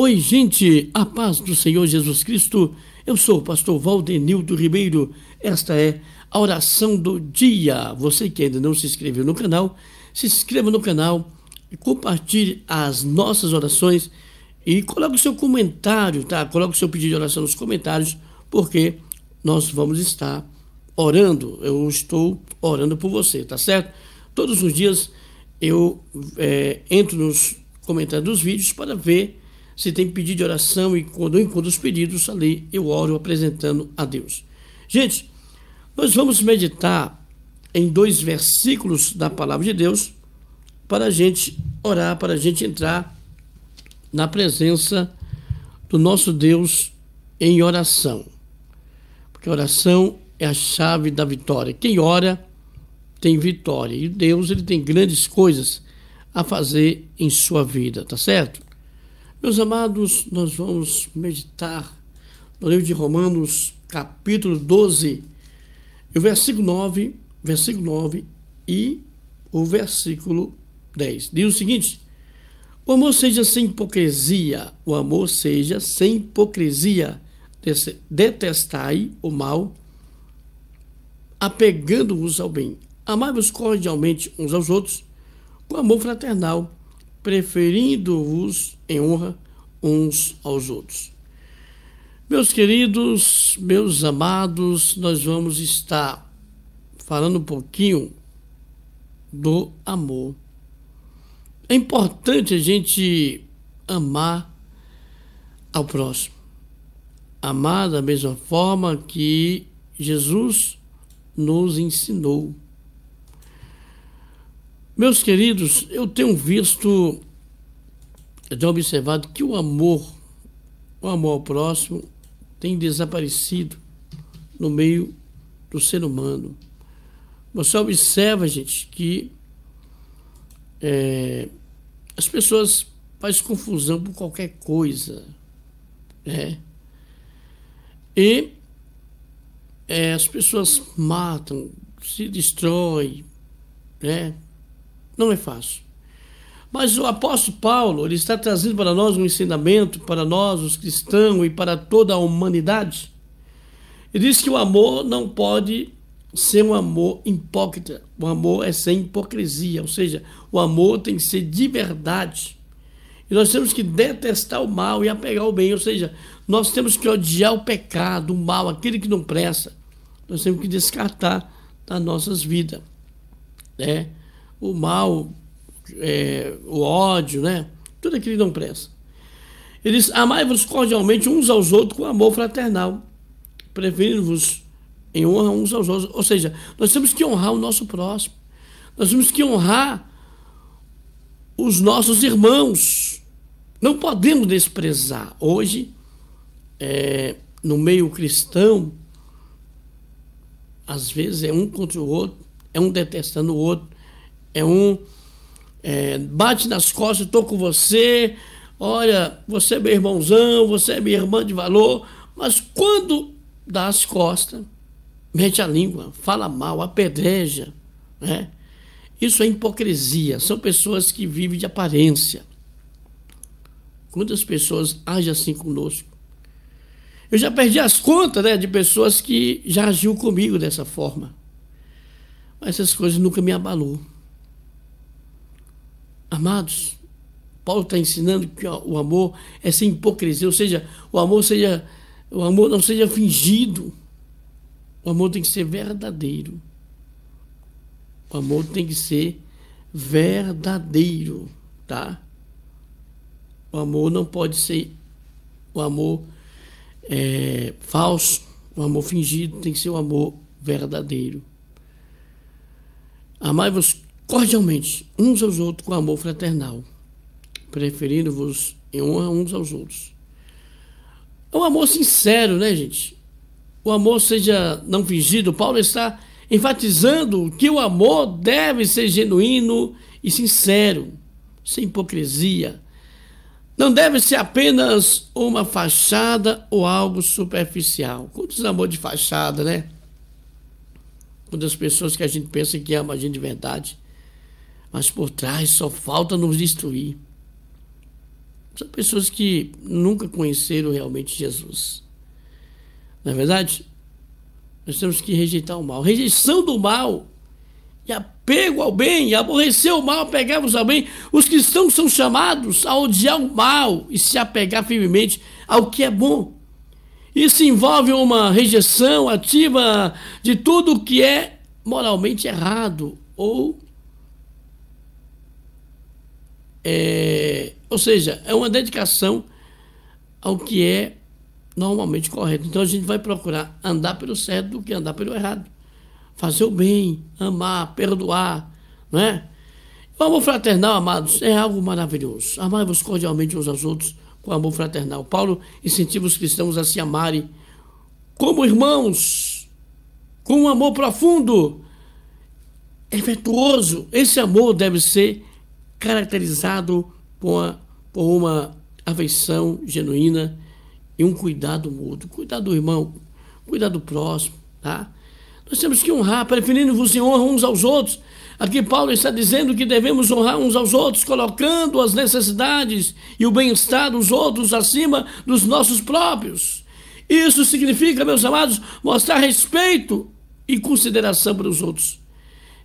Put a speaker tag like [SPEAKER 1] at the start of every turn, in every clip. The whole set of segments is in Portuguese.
[SPEAKER 1] Oi, gente, a paz do Senhor Jesus Cristo. Eu sou o pastor Valdenildo Ribeiro. Esta é a oração do dia. Você que ainda não se inscreveu no canal, se inscreva no canal, compartilhe as nossas orações e coloque o seu comentário, tá? Coloque o seu pedido de oração nos comentários, porque nós vamos estar orando. Eu estou orando por você, tá certo? Todos os dias eu é, entro nos comentários dos vídeos para ver se tem pedido de oração e quando eu encontro os pedidos, ali eu oro apresentando a Deus. Gente, nós vamos meditar em dois versículos da palavra de Deus para a gente orar, para a gente entrar na presença do nosso Deus em oração. Porque oração é a chave da vitória. Quem ora tem vitória. E Deus ele tem grandes coisas a fazer em sua vida, tá certo? Meus amados, nós vamos meditar no livro de Romanos, capítulo 12, o versículo 9, versículo 9 e o versículo 10. Diz o seguinte: O amor seja sem hipocrisia, o amor seja sem hipocrisia. Detestai o mal, apegando-vos ao bem. Amai-vos cordialmente uns aos outros, com amor fraternal preferindo-vos em honra uns aos outros. Meus queridos, meus amados, nós vamos estar falando um pouquinho do amor. É importante a gente amar ao próximo. Amar da mesma forma que Jesus nos ensinou. Meus queridos, eu tenho visto, eu tenho observado que o amor, o amor ao próximo, tem desaparecido no meio do ser humano. Você observa, gente, que é, as pessoas fazem confusão por qualquer coisa, né? E é, as pessoas matam, se destroem, né? Não é fácil. Mas o apóstolo Paulo, ele está trazendo para nós um ensinamento, para nós, os cristãos e para toda a humanidade. Ele diz que o amor não pode ser um amor hipócrita. O amor é sem hipocrisia, ou seja, o amor tem que ser de verdade. E nós temos que detestar o mal e apegar o bem, ou seja, nós temos que odiar o pecado, o mal, aquele que não presta. Nós temos que descartar das nossas vidas. Né? o mal, é, o ódio, né? Tudo aquilo que não presta. Ele diz: Amai-vos cordialmente uns aos outros com amor fraternal, preferindo-vos em honra uns aos outros. Ou seja, nós temos que honrar o nosso próximo. Nós temos que honrar os nossos irmãos. Não podemos desprezar. Hoje, é, no meio cristão, às vezes é um contra o outro, é um detestando o outro, é um é, bate nas costas, estou com você, olha, você é meu irmãozão, você é minha irmã de valor, mas quando dá as costas, mete a língua, fala mal, apedreja, né? Isso é hipocrisia, são pessoas que vivem de aparência. Quantas pessoas agem assim conosco? Eu já perdi as contas né, de pessoas que já agiu comigo dessa forma. Mas essas coisas nunca me abalou. Amados, Paulo está ensinando que o amor é sem hipocrisia, ou seja, o amor seja, o amor não seja fingido. O amor tem que ser verdadeiro. O amor tem que ser verdadeiro, tá? O amor não pode ser o amor é, falso, o amor fingido, tem que ser o amor verdadeiro. Amai-vos cordialmente uns aos outros com amor fraternal, preferindo-vos em honra uns aos outros. É um amor sincero, né, gente? O amor seja não fingido. Paulo está enfatizando que o amor deve ser genuíno e sincero, sem hipocrisia. Não deve ser apenas uma fachada ou algo superficial. Quantos amor de fachada, né? Quantas pessoas que a gente pensa que ama a gente de verdade mas por trás só falta nos destruir. São pessoas que nunca conheceram realmente Jesus. Não é verdade? Nós temos que rejeitar o mal. Rejeição do mal e apego ao bem, e aborrecer o mal, apegar-vos ao bem. Os cristãos são chamados a odiar o mal e se apegar firmemente ao que é bom. Isso envolve uma rejeição ativa de tudo o que é moralmente errado ou é, ou seja, é uma dedicação ao que é normalmente correto. Então a gente vai procurar andar pelo certo do que andar pelo errado. Fazer o bem, amar, perdoar, não é? O amor fraternal, amados, é algo maravilhoso. Amai-vos cordialmente uns aos outros com amor fraternal. Paulo incentiva os cristãos a se amarem como irmãos, com um amor profundo, efetuoso. Esse amor deve ser caracterizado por uma, por uma afeição genuína e um cuidado mútuo. Cuidado do irmão, cuidado do próximo, tá? Nós temos que honrar, preferindo-vos em honra uns aos outros. Aqui Paulo está dizendo que devemos honrar uns aos outros, colocando as necessidades e o bem-estar dos outros acima dos nossos próprios. Isso significa, meus amados, mostrar respeito e consideração para os outros,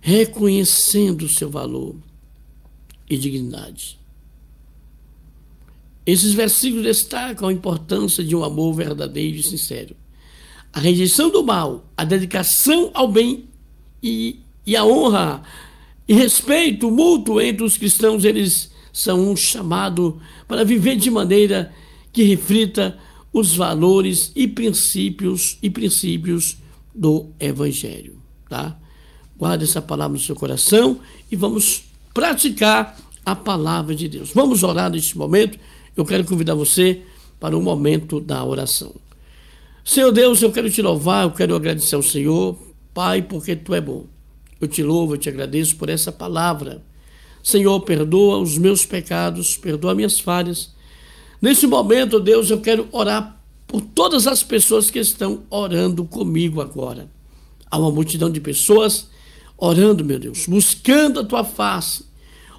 [SPEAKER 1] reconhecendo o seu valor e dignidade. Esses versículos destacam a importância de um amor verdadeiro e sincero. A rejeição do mal, a dedicação ao bem e, e a honra e respeito mútuo entre os cristãos, eles são um chamado para viver de maneira que reflita os valores e princípios e princípios do evangelho, tá? Guarde essa palavra no seu coração e vamos praticar a palavra de Deus. Vamos orar neste momento eu quero convidar você para o momento da oração. Senhor Deus, eu quero te louvar, eu quero agradecer ao Senhor, Pai, porque tu é bom. Eu te louvo, eu te agradeço por essa palavra. Senhor, perdoa os meus pecados, perdoa minhas falhas. Nesse momento, Deus, eu quero orar por todas as pessoas que estão orando comigo agora. Há uma multidão de pessoas orando, meu Deus, buscando a tua face.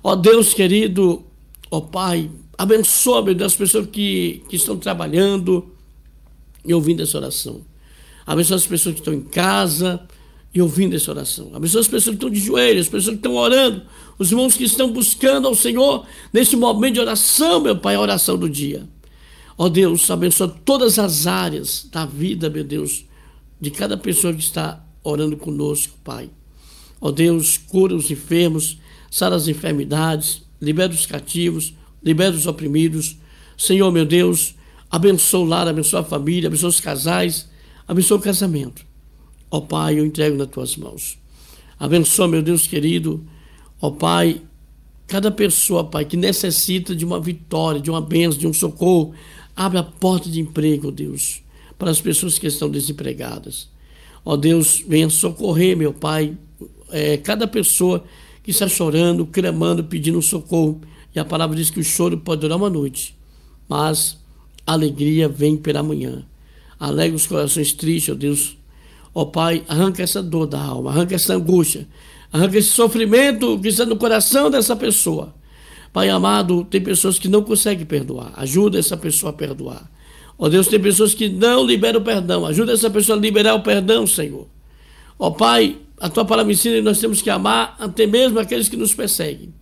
[SPEAKER 1] Ó Deus querido, ó Pai, Abençoa, meu Deus, as pessoas que, que estão trabalhando e ouvindo essa oração. Abençoa as pessoas que estão em casa e ouvindo essa oração. Abençoa as pessoas que estão de joelhos, as pessoas que estão orando, os irmãos que estão buscando ao Senhor nesse momento de oração, meu Pai, a oração do dia. Ó Deus, abençoa todas as áreas da vida, meu Deus, de cada pessoa que está orando conosco, Pai. Ó Deus, cura os enfermos, sara as enfermidades, libera os cativos, libera os oprimidos. Senhor, meu Deus, abençoa o lar, abençoa a família, abençoa os casais, abençoa o casamento. Ó Pai, eu entrego nas tuas mãos. Abençoa, meu Deus querido, ó Pai, cada pessoa, Pai, que necessita de uma vitória, de uma bênção, de um socorro. Abre a porta de emprego, Deus, para as pessoas que estão desempregadas. Ó Deus, venha socorrer, meu Pai, é, cada pessoa que está chorando, clamando, pedindo socorro. E a palavra diz que o choro pode durar uma noite, mas a alegria vem pela manhã. Alegra os corações tristes, ó Deus. Ó Pai, arranca essa dor da alma, arranca essa angústia, arranca esse sofrimento que está no coração dessa pessoa. Pai amado, tem pessoas que não conseguem perdoar. Ajuda essa pessoa a perdoar. Ó Deus, tem pessoas que não liberam o perdão. Ajuda essa pessoa a liberar o perdão, Senhor. Ó Pai, a tua palavra ensina que nós temos que amar até mesmo aqueles que nos perseguem.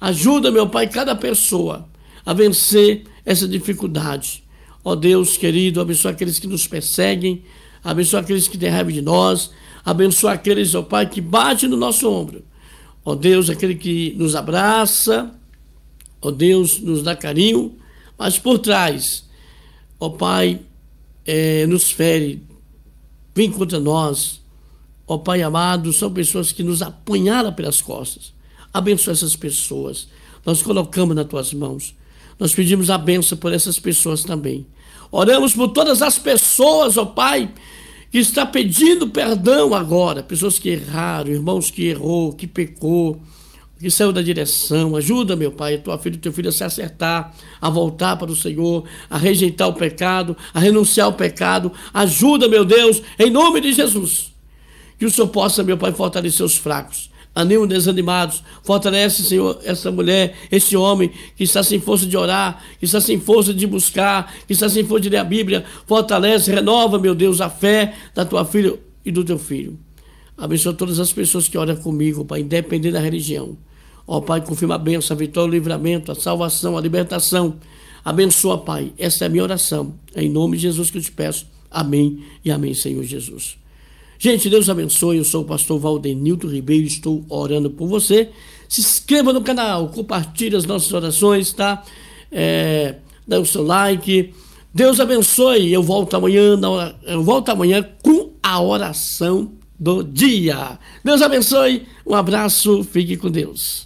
[SPEAKER 1] Ajuda, meu Pai, cada pessoa a vencer essa dificuldade. Ó Deus querido, abençoa aqueles que nos perseguem, abençoa aqueles que têm de nós, abençoa aqueles, ó Pai, que bate no nosso ombro. Ó Deus, aquele que nos abraça, ó Deus, nos dá carinho, mas por trás, ó Pai, é, nos fere, vem contra nós. Ó Pai amado, são pessoas que nos apunhalam pelas costas. Abençoa essas pessoas. Nós colocamos nas tuas mãos. Nós pedimos a benção por essas pessoas também. Oramos por todas as pessoas, ó Pai, que está pedindo perdão agora. Pessoas que erraram, irmãos que errou, que pecou, que saiu da direção. Ajuda, meu Pai, tua filha e teu filho a se acertar, a voltar para o Senhor, a rejeitar o pecado, a renunciar ao pecado. Ajuda, meu Deus, em nome de Jesus. Que o Senhor possa, meu Pai, fortalecer os fracos animo desanimados. Fortalece, Senhor, essa mulher, esse homem que está sem força de orar, que está sem força de buscar, que está sem força de ler a Bíblia. Fortalece, renova, meu Deus, a fé da tua filha e do teu filho. Abençoa todas as pessoas que oram comigo, Pai, independente da religião. Ó Pai, confirma a bênção, a vitória, o livramento, a salvação, a libertação. Abençoa, Pai. Essa é a minha oração. É em nome de Jesus que eu te peço. Amém e amém, Senhor Jesus. Gente, Deus abençoe. Eu sou o pastor Valdenilton Ribeiro. Estou orando por você. Se inscreva no canal, compartilhe as nossas orações, tá? É, dá o seu like. Deus abençoe. Eu volto amanhã, eu volto amanhã com a oração do dia. Deus abençoe. Um abraço. Fique com Deus.